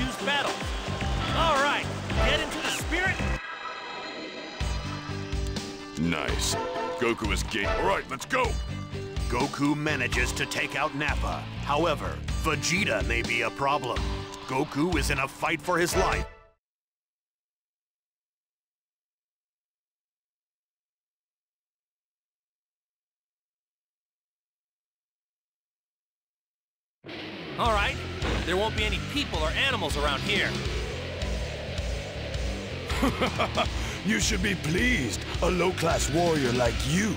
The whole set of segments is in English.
choose battle. All right, get into the spirit. Nice. Goku is gate. All right, let's go. Goku manages to take out Nappa. However, Vegeta may be a problem. Goku is in a fight for his life. All right, there won't be any people or animals around here. You should be pleased, a low-class warrior like you.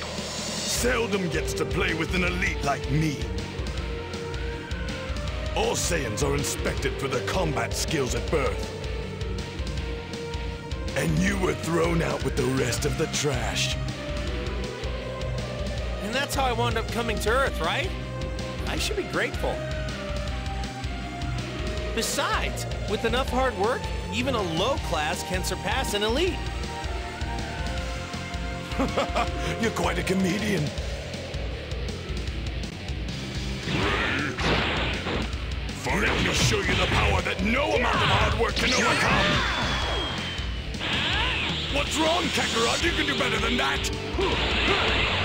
Seldom gets to play with an elite like me. All Saiyans are inspected for their combat skills at birth. And you were thrown out with the rest of the trash. And that's how I wound up coming to Earth, right? I should be grateful. Besides, with enough hard work, even a low class can surpass an elite. You're quite a comedian. Let me show you the power that no amount of hard work can overcome! What's wrong, Kakarot? You can do better than that!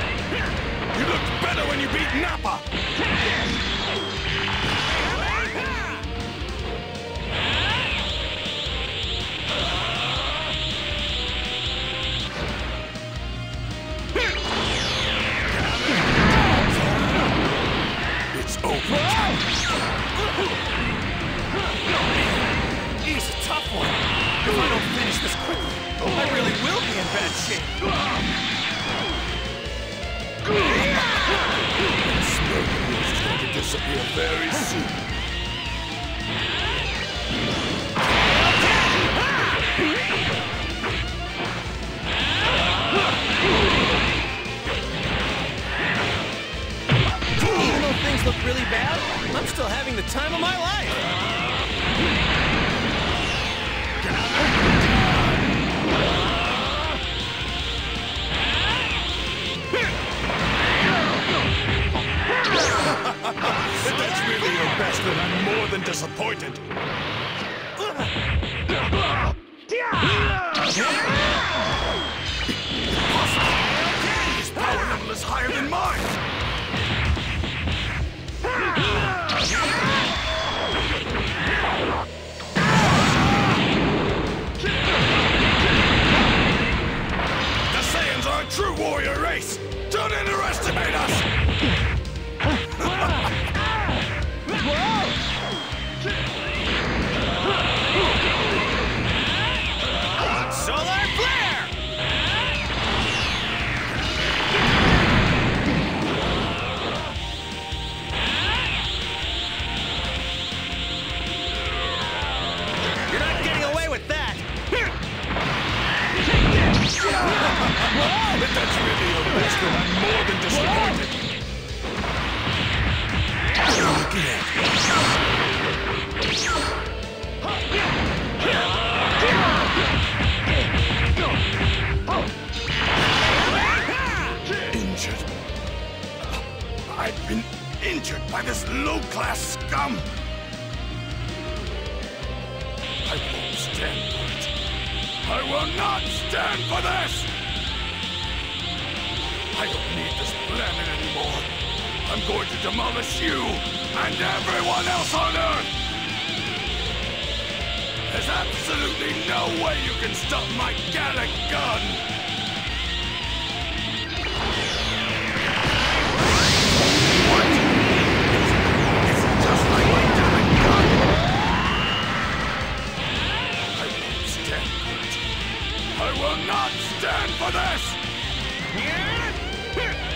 You looked better when you beat Nappa! Disappear very soon. Even though things look really bad, I'm still having the time of my life. Then I'm more than disappointed. His power level is higher than mine! If that's really your best, then I'm more than disappointed. Look at Injured. I've been injured by this low-class scum. I won't stand for it. I will not stand for this! I don't need this planet anymore. I'm going to demolish you and everyone else on Earth! There's absolutely no way you can stop my Galick gun! Just like my! I won't stand for it. I will not stand for this! Solar flare!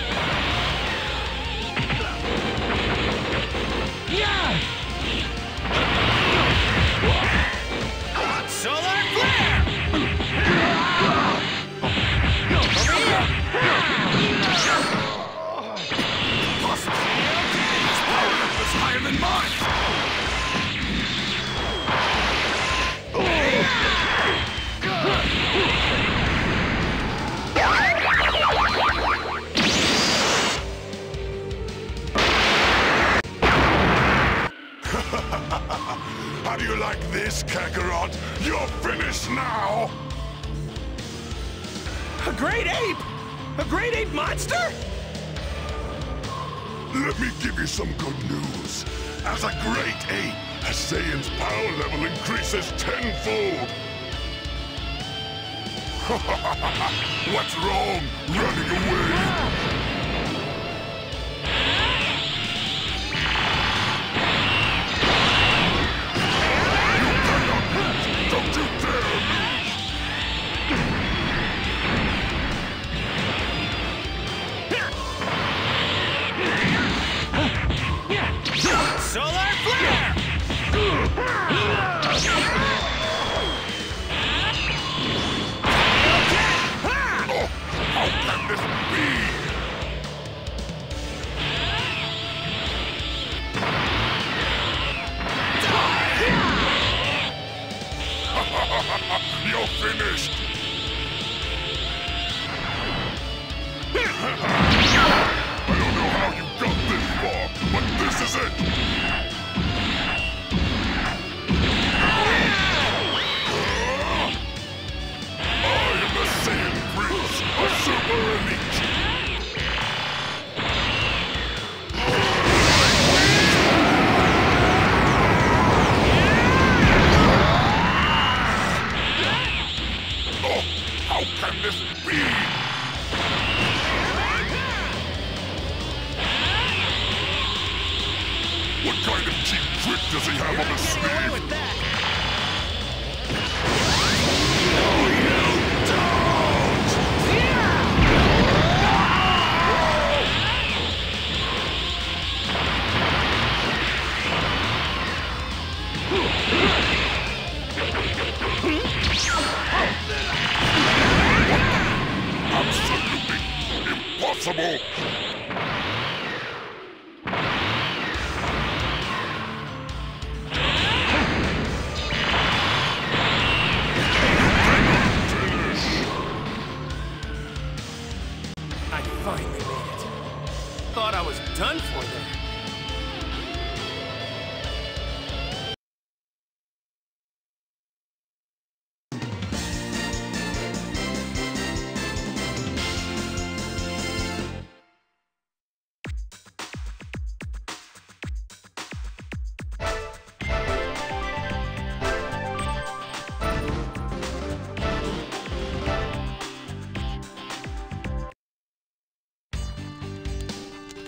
This, Kakarot? You're finished now! A great ape? A great ape monster? Let me give you some good news. As a great ape, a Saiyan's power level increases tenfold. What's wrong? Running away? Ah! Finished! possible.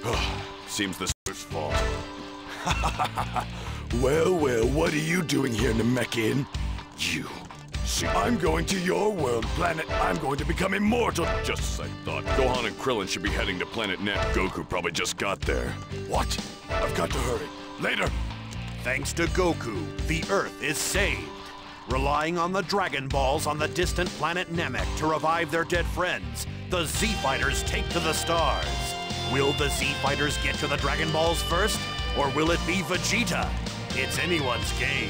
Seems this is fault. well, well, what are you doing here, Namekian? You. See, I'm going to your world, planet. I'm going to become immortal. Just a second thought. Gohan and Krillin should be heading to Planet Net. Goku probably just got there. What? I've got to hurry. Later. Thanks to Goku, the Earth is saved. Relying on the Dragon Balls on the distant planet Namek to revive their dead friends, the Z Fighters take to the stars. Will the Z Fighters get to the Dragon Balls first, or will it be Vegeta? It's anyone's game.